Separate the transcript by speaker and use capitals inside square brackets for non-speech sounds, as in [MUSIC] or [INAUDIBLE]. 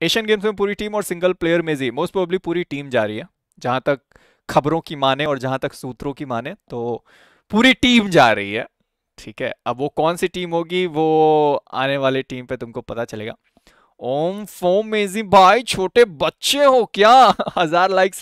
Speaker 1: Asian games में पूरी team और सिंगल प्लेयर में जी मोस्ट प्रोबली पूरी टीम जा रही है, जहाँ तक खबरों की माने और जहाँ तक सूत्रों की माने तो पूरी टीम जा रही है, ठीक है। अब वो कौन सी टीम होगी, वो आने वाले टीम पे तुमको पता चलेगा। ओम फोम मेजी भाई, छोटे बच्चे हो क्या? [LAUGHS] हज़ार लाइक्स